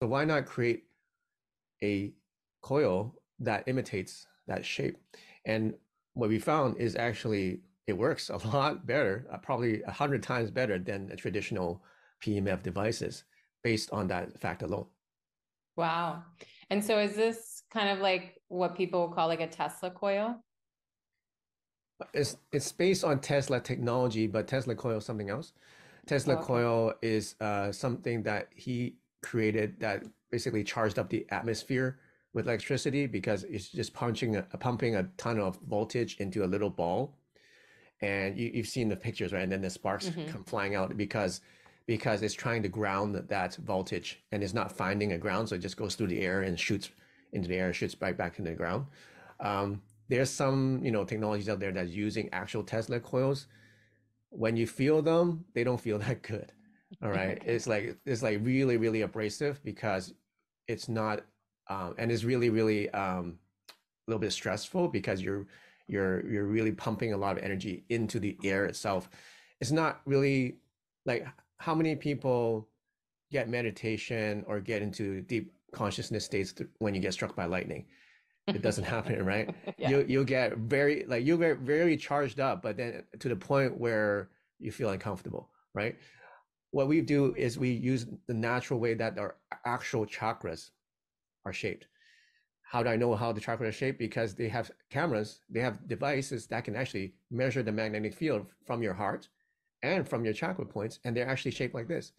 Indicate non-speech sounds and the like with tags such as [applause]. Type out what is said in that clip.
So why not create a coil that imitates that shape? And what we found is actually it works a [laughs] lot better, uh, probably a hundred times better than the traditional PEMF devices based on that fact alone. Wow. And so is this kind of like what people call like a Tesla coil? It's it's based on Tesla technology, but Tesla coil is something else. Tesla Okay. coil is uh, something that he created that basically charged up the atmosphere with electricity because it's just punching a, pumping a ton of voltage into a little ball. And you, you've seen the pictures, right? And then the sparks hmm come flying out because because it's trying to ground that voltage and it's not finding a ground, so it just goes through the air and shoots into the air, shoots right back into the ground. Um, there's some, you know, technologies out there that's using actual Tesla coils when you feel them, they don't feel [laughs] that good. All right. Okay. [laughs] It's like it's like really, really abrasive because it's not um, and it's really, really um, a little bit stressful because you're you're you're really pumping a lot of energy into the air itself. It's not really like how many people get meditation or get into deep consciousness states when you get struck by lightning? It doesn't [laughs] happen, right? [laughs] Yeah. You you'll get very like you'll get very charged up, but then to the point where you feel uncomfortable, right? What we do is we use the natural way that our actual chakras are shaped. How do I know how the chakras are shaped? Because they have cameras, they have devices that can actually measure the magnetic field from your heart and from your chakra points, and they're actually shaped like this.